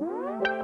Hi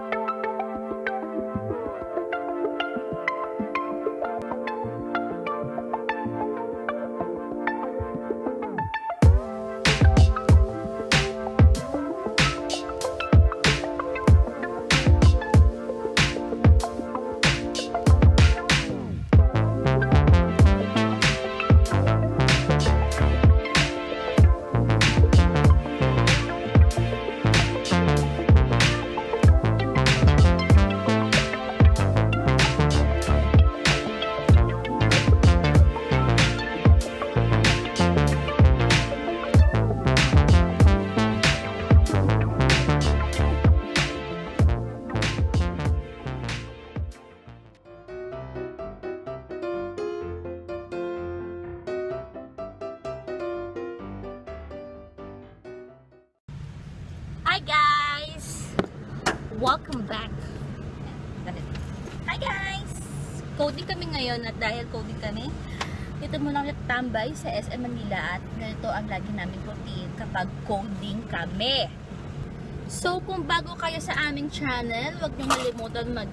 Welcome back! Hi guys! Coding kami ngayon at dahil coding kami, dito muna kami tambay sa SM Manila at ganito ang lagi namin routine kapag coding kami. So kung bago kayo sa aming channel, huwag niyong malimutan mag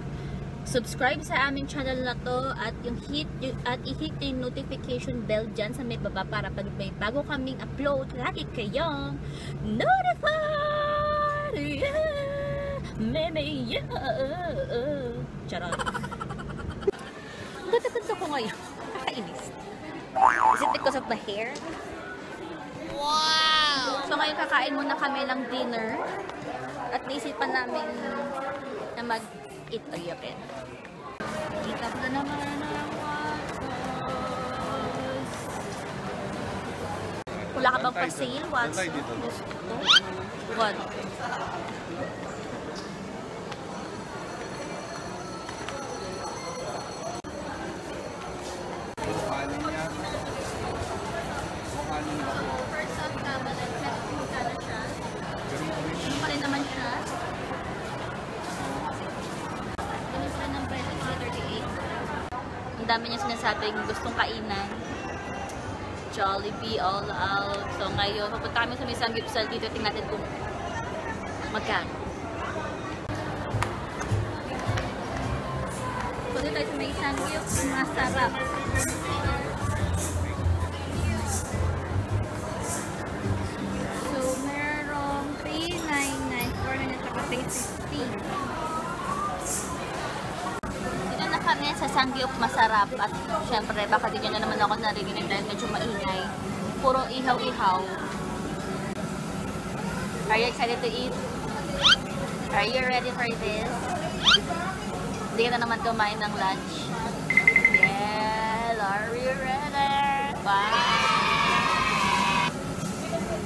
subscribe sa aming channel na to at yung hit yung, at i-hit yung notification bell dyan sa may baba para pag may bago kaming upload, lagi kayong notified! Yeah! Meme, yeah! Charot. Ganda-ganda ko ngayon. Kakainis. Is it because of the hair? Wow! So ngayon kakain muna kami ng dinner at naisipan namin na mag-eat again. Kita na naman ang wakas. Wala ka bang pa-sale, dito. Gusto ko. What? First up ka ba? Magkano siya? Ganun kami. Ano pa rin naman siya? Ano siya ng presyo? 38. Ang dami niya sinasabing gustong kainan. Jollibee all out. So ngayon, papunta kami sa may Sanggipsal dito. Tingnan natin kung magkano. Punta tayo sa may Sanggip. Masarap. So, Sangyup Masarap at syempre baka di nyo na naman ako narinig dahil medyo maingay. Puro ihaw-ihaw. Are you excited to eat? Are you ready for this? Hindi na naman kumain ng lunch. Yeah, are you ready? Wow!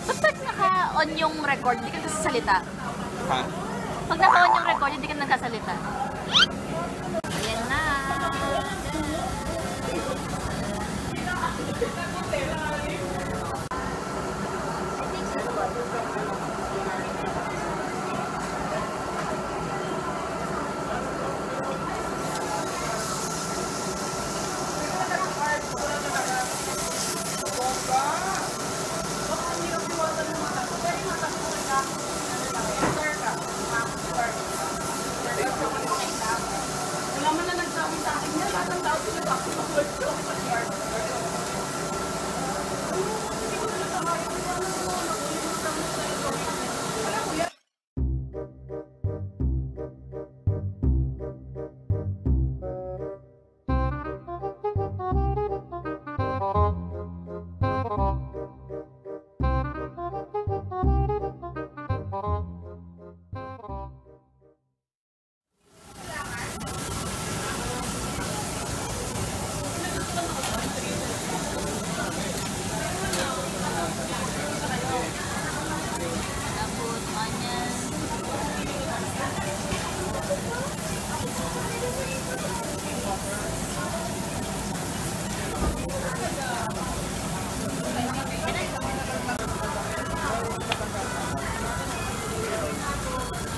Ba't naka-on yung record, hindi ka nagsasalita? Ha? Pag naka-on yung record, hindi ka nagsasalita. Like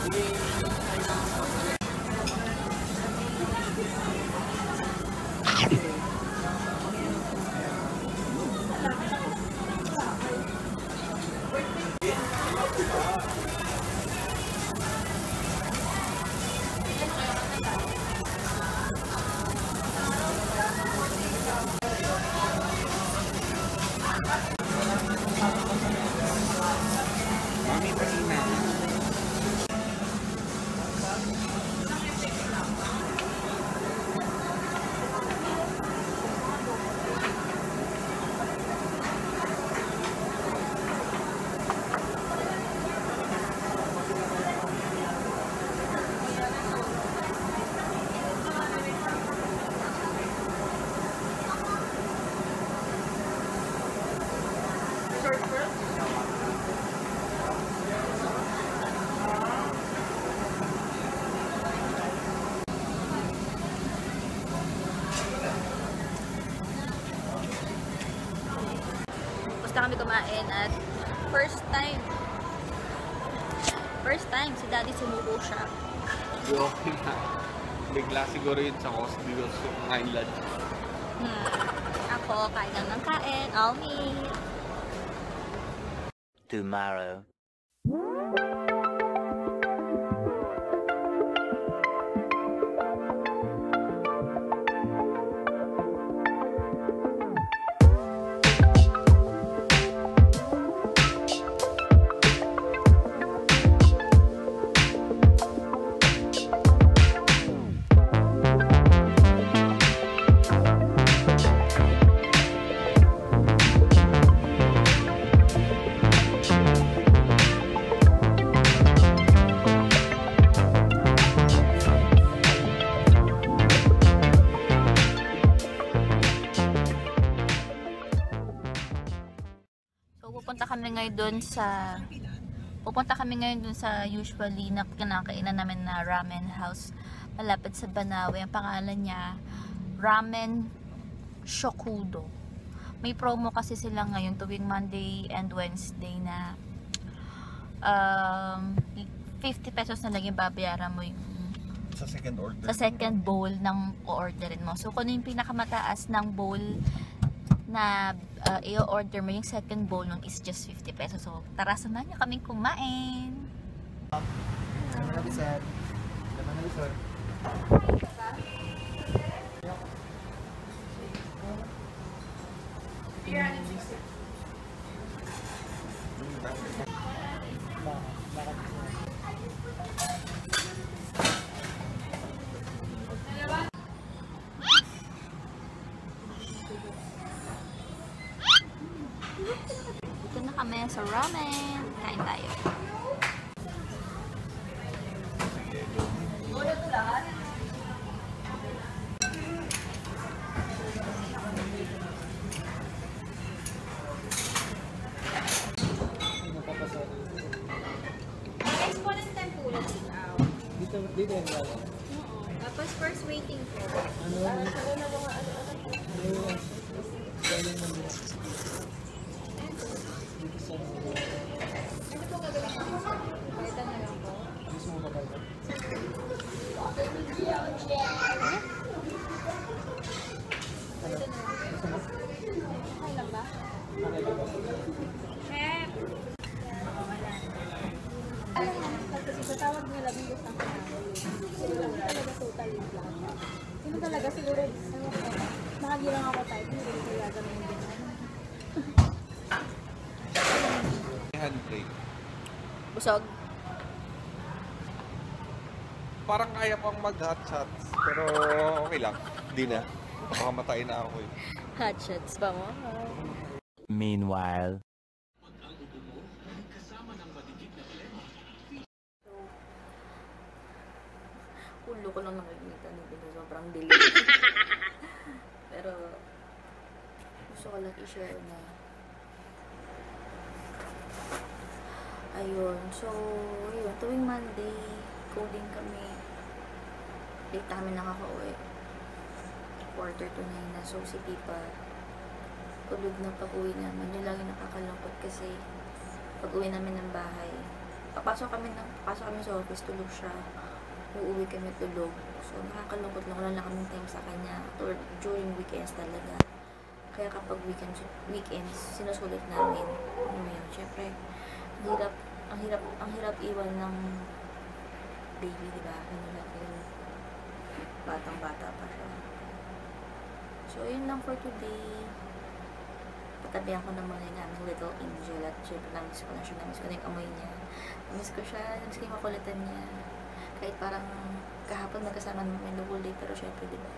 Yeah. you. First time, first time si daddy sumuko siya. Okay na. Bigla siguro yun sa cost because of island. Hmm. Ako, kain lang ng kain. All me. tomorrow. Doon sa pupunta kami ngayon doon sa usually na kinakainan namin na ramen house malapit sa Banawe. Ang pangalan niya Ramen Shokudo. May promo kasi sila ngayon tuwing Monday and Wednesday na um, 50 pesos na lang yung babayaran mo yung Sa second order. sa second bowl ng o-orderin mo. So, kung ano yung pinakamataas ng bowl na uh, i-order mo, yung second bowl nun is just 50 pesos. So, tara, samahan niyo kaming kumain. Laman na. Dito sa ramen. Kain tayo. Dito, dito yung. Tapos first waiting po. Ano yung ano yung galing mo nila? Dito sa Ano po gagawin ko? Palitan na lang po. gusto mo ba kayo? Okay lang ba? Okay lang ba? Chef! Kasi sa tawag nila, may gusto ko Sino lang talaga total yung plan? Talaga siguro, ano ko, nakagilang ako tayo, hindi rin kaya ganun din. Handbrake. Busog. Parang kaya pang mag-hot shots. Pero okay lang. Hindi na. Baka matay na ako eh. Hot shots ba mo? Meanwhile. Ulo ko lang nakikita. Sobrang dilim. Pero, gusto ko lang i-share na Ayun. So, ayun. Tuwing Monday, coding kami. Late kami nakaka-uwi. Quarter to nine na. So, si Pipa, tulog na pag-uwi namin. Yun yung nakakalungkot kasi pag uwi namin ng bahay, papasok kami, ng, papasok kami sa office, tulog siya. Uuwi kami tulog. So, nakakalungkot na wala na kaming time sa kanya. Or during weekends talaga. Kaya kapag weekends, weekends sinusulit namin. Ano yun, syempre, ang hirap, ang hirap, ang hirap iwan ng baby, di ba? Ano lang yung batang-bata pa siya. So, yun lang for today. Patabihan ko na muna yung aming little angel at syempre namiss ko na siya, namiss ko na yung amoy niya. Namiss ko siya, namiss ko yung makulitan niya. Kahit parang kahapon magkasama naman the whole day, pero syempre, di ba?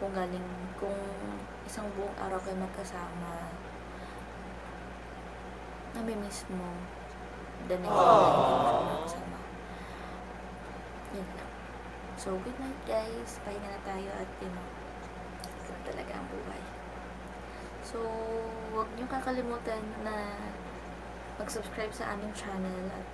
Kung galing, kung isang buong araw kayo magkasama, nami-miss mo the next day siya makasama. Yun lang. So, good night guys. Pahinga na tayo at you know, ganun talaga ang buhay. So, huwag niyo kakalimutan na mag-subscribe sa aming channel at